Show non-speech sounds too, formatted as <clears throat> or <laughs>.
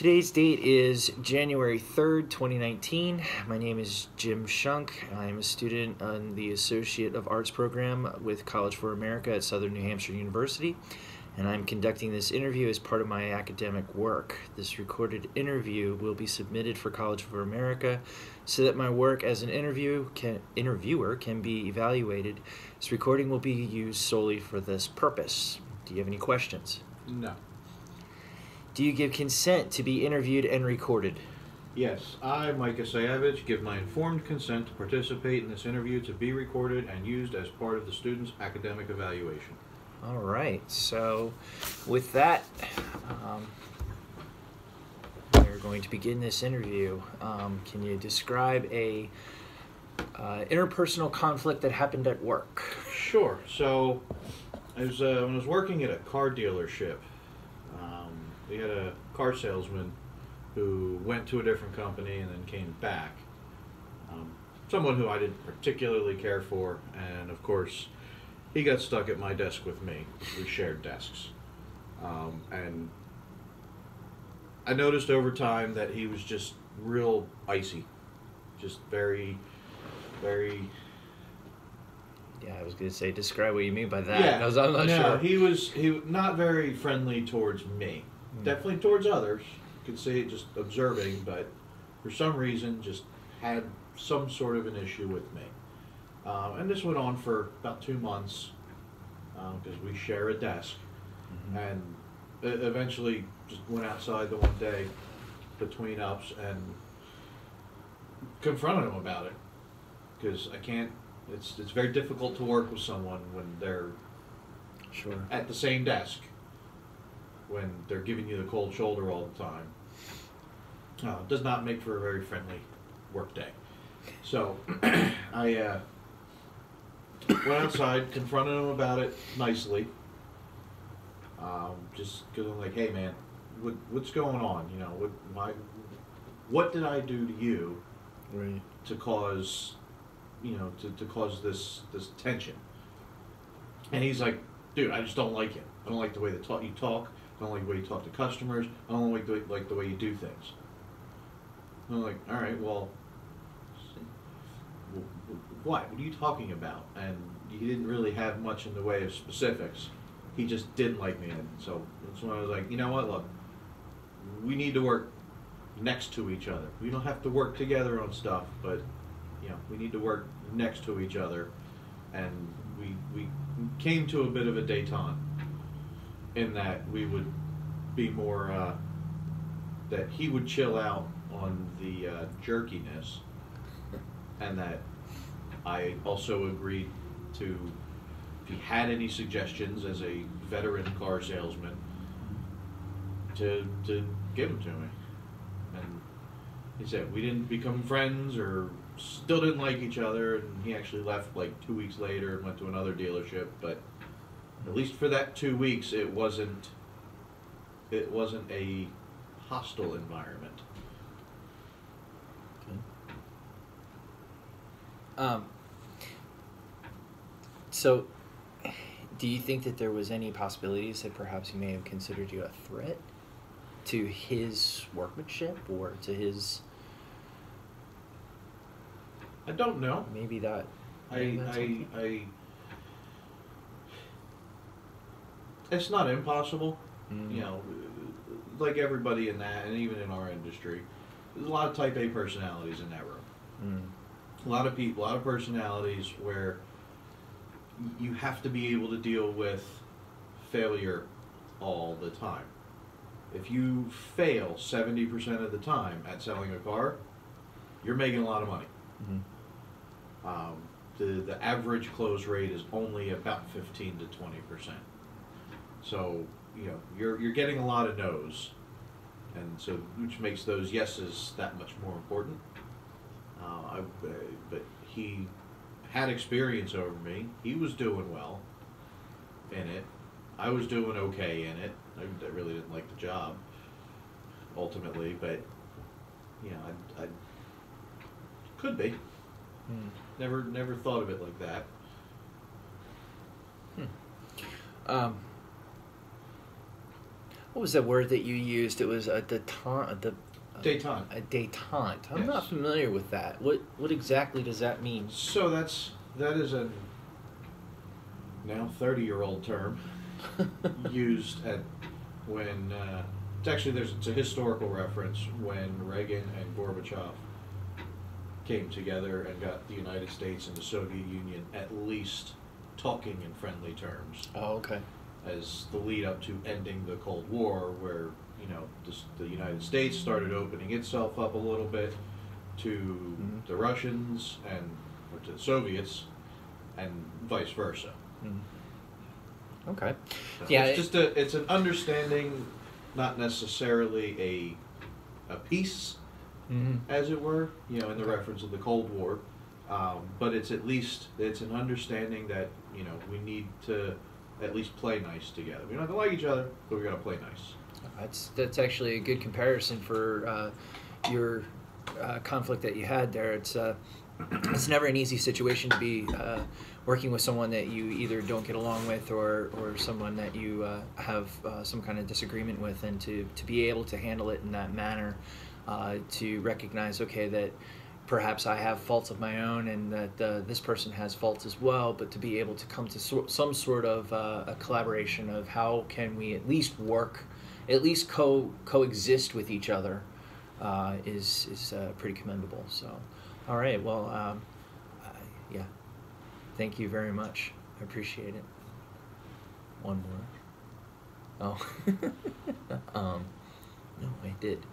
Today's date is January 3rd, 2019. My name is Jim Shunk. I'm a student on the Associate of Arts program with College for America at Southern New Hampshire University, and I'm conducting this interview as part of my academic work. This recorded interview will be submitted for College for America so that my work as an interview can, interviewer can be evaluated. This recording will be used solely for this purpose. Do you have any questions? No. Do you give consent to be interviewed and recorded? Yes, I, Micah Sayevich, give my informed consent to participate in this interview to be recorded and used as part of the student's academic evaluation. All right, so with that, um, we're going to begin this interview. Um, can you describe a uh, interpersonal conflict that happened at work? Sure. So, I was, uh, when I was working at a car dealership, we had a car salesman who went to a different company and then came back. Um, someone who I didn't particularly care for, and of course, he got stuck at my desk with me. We shared desks. Um, and I noticed over time that he was just real icy. Just very, very. Yeah, I was going to say, describe what you mean by that. Yeah. I was, I'm not no, sure. he was he was not very friendly towards me. Hmm. Definitely towards others. You could see just observing, but for some reason, just had some sort of an issue with me. Um, and this went on for about two months because we share a desk, Mhm. and eventually just went outside the one day between ups and confronted him about it because I can't. It's it's very difficult to work with someone when they're Sure. at the same desk when they're giving you the cold shoulder all the time. Uh, does not make for a very friendly work day. So <clears throat> I uh, went outside, confronted him about it nicely. Um, just because I'm like, hey man, what, what's going on? You know, what my, what did I do to you Right. to cause, you know, to, to cause this this tension. And he's like, dude, I just don't like it. I don't like the way that talk, you talk. I don't like the way you talk to customers. I don't like the way, like the way you do things. And I'm like, all right, well, wh- wh- what? What are you talking about? And he didn't really have much in the way of specifics. He just didn't like me, and so that's when I was like, you know what? Look, we need to work next to each other. We don't have to work together on stuff, but you know, we need to work next to each other. And we we came to a bit of a détente in that we would be more uh, that he would chill out on the uh, jerkiness, and that I also agreed to if he had any suggestions as a veteran car salesman to to give them to me. And he said we didn't become friends or still didn't like each other and he actually left like two weeks later and went to another dealership but at least for that two weeks it wasn't it wasn't a hostile environment Um, so, do you think that there was any possibilities that perhaps he may have considered you a threat to his workmanship or to his i don't know maybe that? I, I. I, it's not impossible. Mm. You know, like everybody in that, and even in our industry, there's a lot of Type A personalities in that room. Mm. A lot of people, a lot of personalities where you have to be able to deal with failure all the time. If you fail 70% of the time at selling a car, you're making a lot of money. Mhm. Um, the the average close rate is only about fifteen to twenty percent. So you know you're you're getting a lot of no's, and so which makes those yeses that much more important. Uh, I, uh, but he had experience over me. He was doing well in it. I was doing okay in it. I, I really didn't like the job ultimately, but you know I, I could be. Mm. Never, never thought of it like that. Um, what was the word that you used? It was a detente. The, Detente. A detente. I'm Yes. not familiar with that. What what exactly does that mean? So that's that is a now thirty year old term <laughs> used at when uh, it's actually there's it's a historical reference when Reagan and Gorbachev came together and got the United States and the Soviet Union at least talking in friendly terms oh, okay. As the lead up to ending the Cold War, where you know this, the United States started opening itself up a little bit to Mhm. the Russians and or to the Soviets, and vice versa. Mm. Okay. So Yeah, it's it- just a it's an understanding, not necessarily a a peace, hmm as it were. You know, in the reference of the Cold War. Um, but it's at least it's an understanding that you know we need to at least play nice together. We don't have to like each other, but we got to play nice. That's that's actually a good comparison for uh, your uh, conflict that you had there. It's uh, it's never an easy situation to be uh, working with someone that you either don't get along with or or someone that you uh, have uh, some kind of disagreement with, and to to be able to handle it in that manner, to recognize okay that. Perhaps I have faults of my own, and that uh, this person has faults as well. But to be able to come to so- some sort of uh, a collaboration of how can we at least work at least co coexist with each other uh, is is uh, pretty commendable. So, all right, well, um, yeah, thank you very much. I appreciate it. One more. Oh, <laughs> um, no, I did.